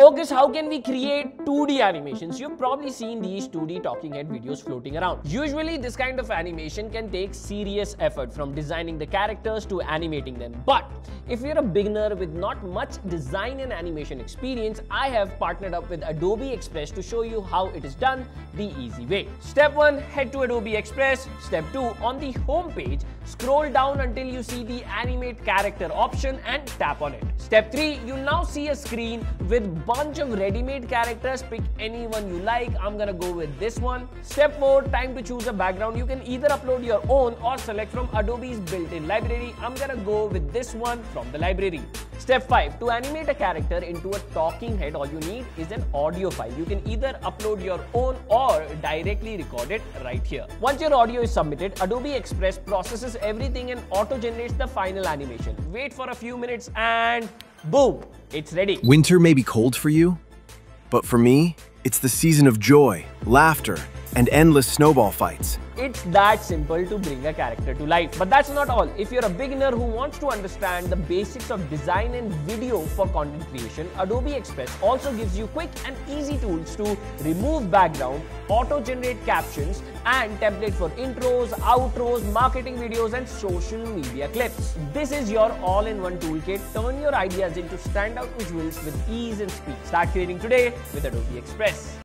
So how can we create 2D animations? You've probably seen these 2D talking head videos floating around. Usually this kind of animation can take serious effort from designing the characters to animating them. But if you're a beginner with not much design and animation experience, I have partnered up with Adobe Express to show you how it is done the easy way. Step 1, head to Adobe Express. Step 2, on the home page, scroll down until you see the animate character option and tap on it. Step 3, you now see a screen with bunch of ready-made characters. Pick anyone you like. I'm gonna go with this one. Step 4, time to choose a background. You can either upload your own or select from Adobe's built-in library. I'm gonna go with this one from the library. Step 5. To animate a character into a talking head, all you need is an audio file. You can either upload your own or directly record it right here. Once your audio is submitted, Adobe Express processes everything and auto-generates the final animation. Wait for a few minutes and boom, it's ready. Winter may be cold for you, but for me, it's the season of joy, laughter, and endless snowball fights. It's that simple to bring a character to life. But that's not all. If you're a beginner who wants to understand the basics of design and video for content creation, Adobe Express also gives you quick and easy tools to remove background, auto-generate captions, and template for intros, outros, marketing videos, and social media clips. This is your all-in-one toolkit. Turn your ideas into standout visuals with ease and speed. Start creating today with Adobe Express.